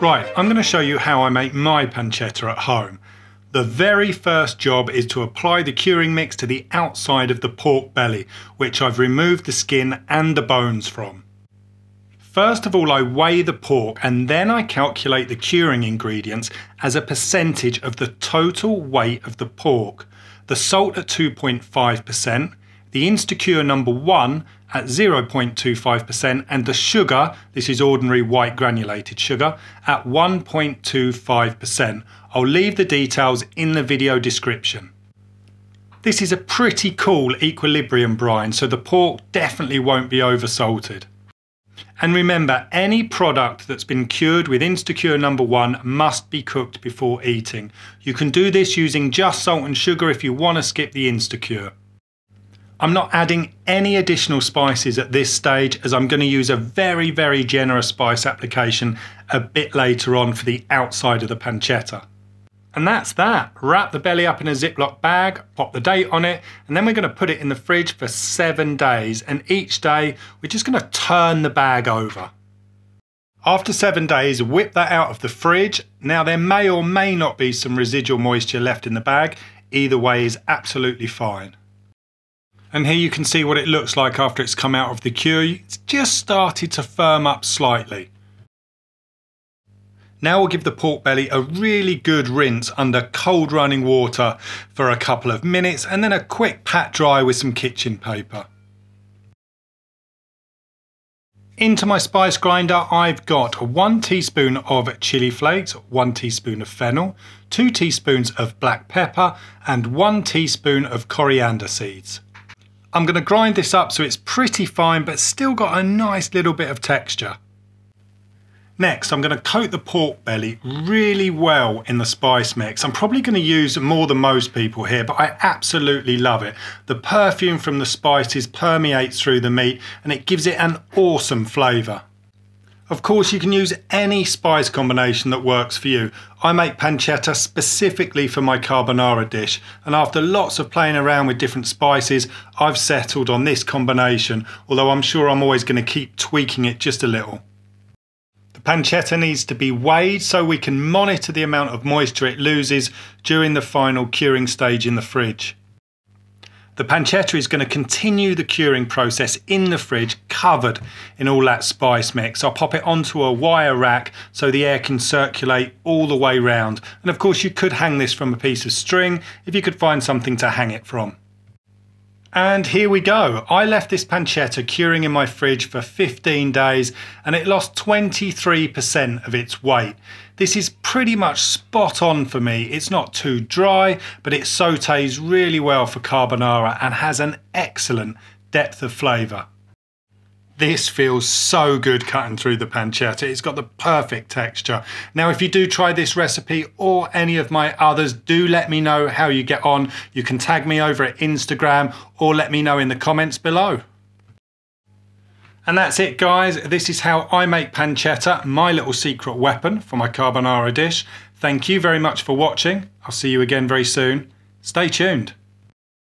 Right, I'm going to show you how I make my pancetta at home. The very first job is to apply the curing mix to the outside of the pork belly, which I've removed the skin and the bones from. First of all, I weigh the pork and then I calculate the curing ingredients as a percentage of the total weight of the pork. The salt at 2.5%, the Instacure number 1 at 0.25% and the sugar, this is ordinary white granulated sugar, at 1.25%. I'll leave the details in the video description. This is a pretty cool equilibrium brine, so the pork definitely won't be oversalted. And remember, any product that's been cured with Instacure number one must be cooked before eating. You can do this using just salt and sugar if you want to skip the Instacure. I'm not adding any additional spices at this stage as I'm going to use a very, very generous spice application a bit later on for the outside of the pancetta. And that's that. Wrap the belly up in a Ziploc bag, pop the date on it, and then we're going to put it in the fridge for seven days. And each day, we're just going to turn the bag over. After seven days, whip that out of the fridge. Now, there may or may not be some residual moisture left in the bag. Either way is absolutely fine. And here you can see what it looks like after it's come out of the cure. It's just started to firm up slightly. Now we'll give the pork belly a really good rinse under cold running water for a couple of minutes and then a quick pat dry with some kitchen paper. Into my spice grinder I've got one teaspoon of chili flakes, one teaspoon of fennel, two teaspoons of black pepper and one teaspoon of coriander seeds. I'm going to grind this up so it's pretty fine but still got a nice little bit of texture. Next, I'm going to coat the pork belly really well in the spice mix. I'm probably going to use more than most people here, but I absolutely love it. The perfume from the spices permeates through the meat and it gives it an awesome flavour. Of course, you can use any spice combination that works for you. I make pancetta specifically for my carbonara dish, and after lots of playing around with different spices, I've settled on this combination, although I'm sure I'm always going to keep tweaking it just a little. The pancetta needs to be weighed so we can monitor the amount of moisture it loses during the final curing stage in the fridge. The pancetta is going to continue the curing process in the fridge covered in all that spice mix. I'll pop it onto a wire rack so the air can circulate all the way round. And of course you could hang this from a piece of string if you could find something to hang it from. And here we go. I left this pancetta curing in my fridge for 15 days and it lost 23% of its weight. This is pretty much spot on for me. It's not too dry, but it sautés really well for carbonara and has an excellent depth of flavour. This feels so good cutting through the pancetta. It's got the perfect texture. Now, if you do try this recipe or any of my others, do let me know how you get on. You can tag me over at Instagram or let me know in the comments below. And that's it guys, this is how I make pancetta, my little secret weapon for my carbonara dish. Thank you very much for watching. I'll see you again very soon. Stay tuned.